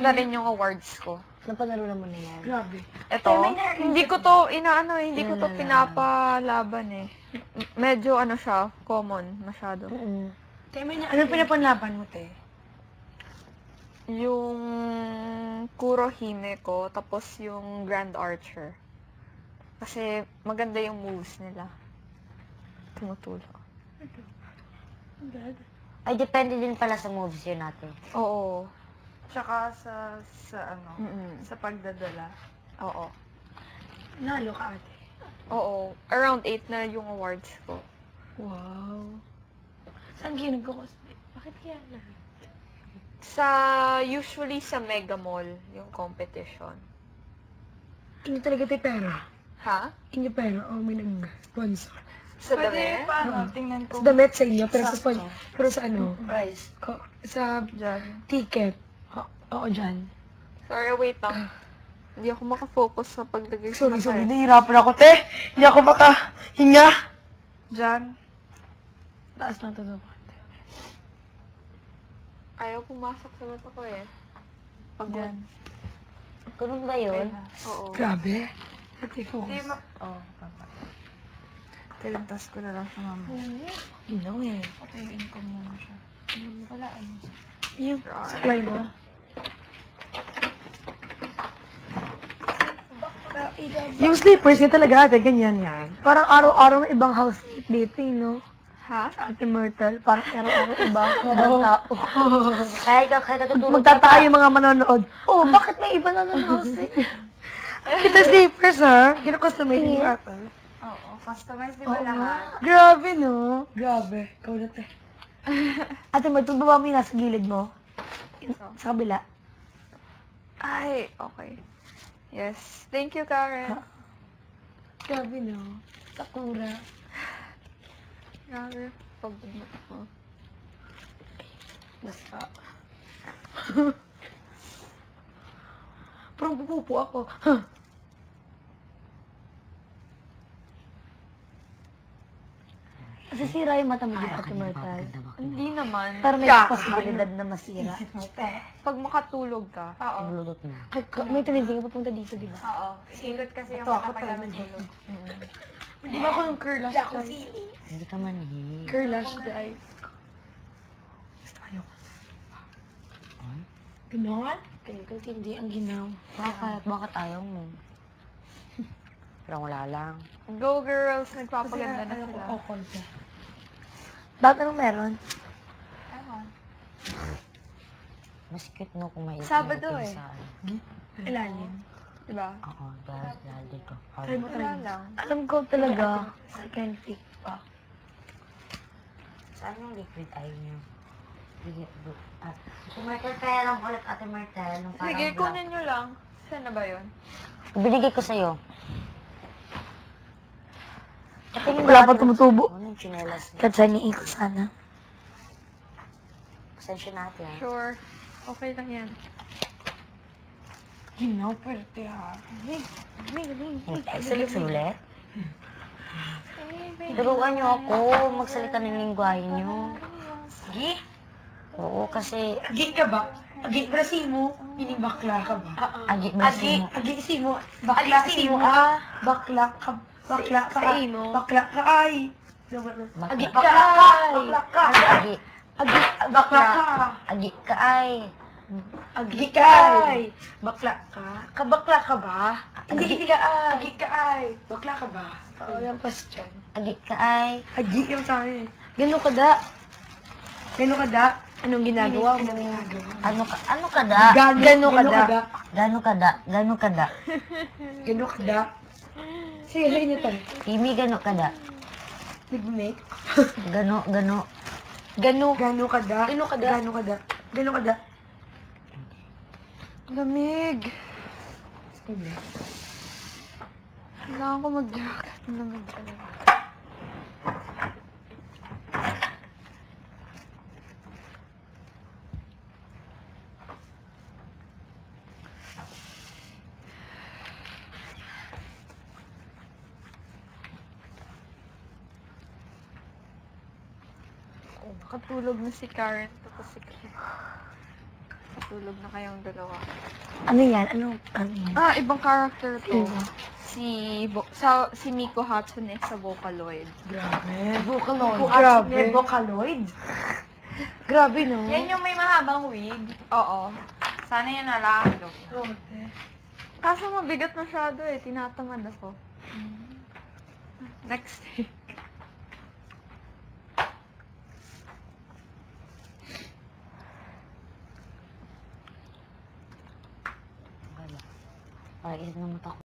na rin yung awards ko. Napanalunan mo na yan. Grabe. Ito, hindi ko to, inaano, eh, hindi ko to pinapalaban eh. M- Medyo ano siya, common masyado. Mm. Te, may na, ano pinapanlaban mo, te? Yung Kurohime ko, tapos yung Grand Archer. Kasi maganda yung moves nila. Tumutulong. Ay, depende din pala sa moves yun natin. Oo. Tsaka sa, sa ano, Mm-mm. sa pagdadala. Oo. Nalo ka, ate. Oo. Around 8 na yung awards ko. Wow. Saan kayo nagkakosplay? Bakit kaya na? Sa, usually sa Mega Mall, yung competition. Hindi talaga tayo pera. Ha? Hindi pera. O may nag-sponsor. Sa dami? paano? Tingnan ko. Sa damit sa inyo, pero sa, spon- pero sa ano? Price. Ko, sa Diyan. ticket. Oo, dyan. Sorry, wait lang. Hindi ako makafocus sa paglagay sa Sorry, sorry. Nahihirapan ako, te. Hindi ako makahinga. Dyan. Taas lang ito. Ayaw pumasok sa mata ko eh. Pag Dyan. Ganun ba yun? Oo. Grabe. Ate, focus. Hindi, ma- Oo, papa. Tilintas ko na lang sa mama. Ginaw eh. Patayin ko muna siya. Ano. Yung supply mo. Yung slippers niya talaga ate, ganyan yan. Parang araw-araw may ibang house dito, eh, no? Ha? Sa Ate Myrtle, parang araw-araw iba. Ibang tao. Kaya ikaw, kaya natutulog Magtataka yung mga manonood. Oh, bakit may iba na ng house eh? Kita slippers ha? Kinakustomize ni ate. Oo. Customize di nga. Grabe no? Grabe. Ikaw na te. Ate Myrtle, baba mo yung nasa gilid mo. Sa kabila. Ay, okay. Yes. Thank you, Karen. Grabe no? Sakura. Grabe. Pagod na ako. Basta. Parang pupupo ako. Huh. Masisira yung mata mo dito, Ate Myrtle. Hindi naman. Pero may posibilidad na masira. Pag makatulog ka. Oo. Lulot na. Ay, ka- may tinitong papunta dito, di ba? Oo. Silot kasi yung ako, mata pag natulog. Di ba ako yung curl lash guys? Hindi ka manhid. Curl lash guys. Gusto kayo. Ganon? Kaya kasi hindi ang ginaw. Bakit? Bakit ayaw mo? Parang wala lang. Go girls! Nagpapaganda na Kasi, sila. ano ko, konti. Bakit anong meron? Ewan. Mas cute no kung may Sabado eh. ano. Ilalim. Diba? Oo, dahil dahil ko. Try mo, lang. Alam ko talaga, second pick pa. Saan yung liquid eye niyo? Ah, si Martel, kaya lang ulit ate Martel. Sige, kunin nyo lang. Saan na ba yun? Binigay ko sa'yo. Wala pa tumutubo. Katsaniin ko sana. Pasensya natin. ah. Sure. Okay lang yan. Ginaw, pwerte ha. Ay, sulit-sulit. Turuan niyo ako. Magsalita ng lingwahe niyo. Sige. Oo, kasi Agi ka ba? Agi Brasimo, ini bakla ka ba? agi ba Agi, mo? agi simo. Bakla simo ah. Bakla ka. Bakla ka. Imo. Bakla ka ay. Agi Bakla. ka ay. Bakla ka. Agi, Agi, bakla ka. agi ka ay. Agi ka ay. Bakla ka. Kabakla ka ba? Hindi ka ay. Agi ka ay. Bakla ka ba? Oo, yung question. Agi ka ay. Agi yung sa akin. Gano'n ka da? Gano'n ka da? Anong ginagawa mo? Ano ka, ano ka da? Gano'n ka da? Gano ka da? Gano ka da? Gano'n ka da? Sige, sa inyo to. Kimi, gano ka da? Nag-make? Gano, gano. Gano? Gano ka da? Gano ka da? Gano ka da? Gano ka da? Lamig. Kailangan ko mag-jacket. Lamig talaga. Oh, nakatulog na si Karen. Tapos si Karen. Tulog na kayong dalawa. Ano yan? Ano? Ano yan? Ah, ibang character to. Sino? Si Bo- sa si Miko Hatsune sa Vocaloid. Grabe. Vocaloid. Grabe. Vocaloid? Grabe, no? Yan yung may mahabang wig. Oo. Sana yan nalalo. Grabe. Kaso mabigat masyado eh. Tinatamad ako. Next. Wala. Parang isip na mata ko.